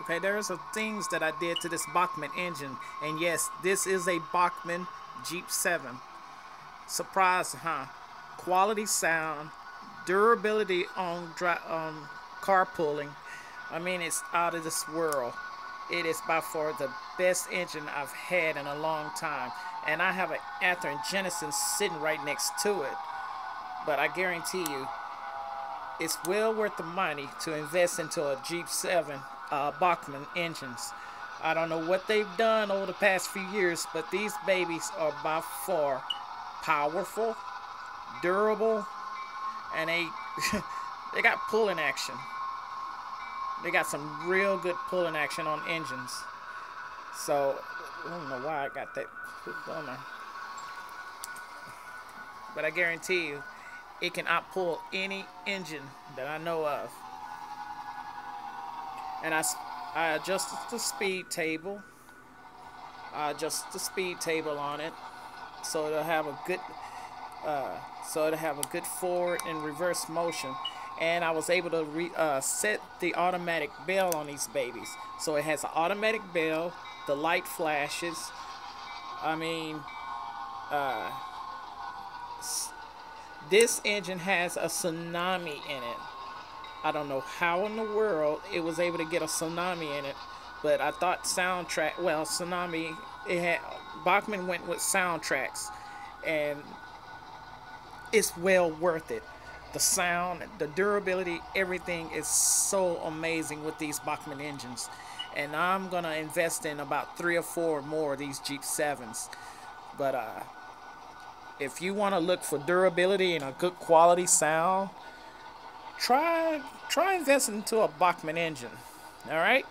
Okay, there's some things that I did to this Bachmann engine, and yes, this is a Bachmann Jeep 7. Surprise, huh? Quality sound, durability on um, carpooling. I mean, it's out of this world. It is by far the best engine I've had in a long time, and I have an Athearn Genesis sitting right next to it. But I guarantee you, it's well worth the money to invest into a Jeep 7 uh, Bachmann engines. I don't know what they've done over the past few years, but these babies are by far powerful, durable, and they they got pulling action. They got some real good pulling action on engines. So I don't know why I got that on there. But I guarantee you, it can outpull any engine that I know of. And I, I adjusted the speed table. I the speed table on it so it'll have a good uh, so it'll have a good forward and reverse motion and I was able to re, uh, set the automatic bell on these babies so it has an automatic bell the light flashes I mean uh, this engine has a tsunami in it. I don't know how in the world it was able to get a tsunami in it, but I thought soundtrack. Well, tsunami. It had Bachmann went with SoundTraxx, and it's well worth it. The sound, the durability, everything is so amazing with these Bachmann engines, and I'm gonna invest in about three or four more of these Jeep Sevens. But uh, if you want to look for durability and a good quality sound, try try investing into a Bachmann engine. All right.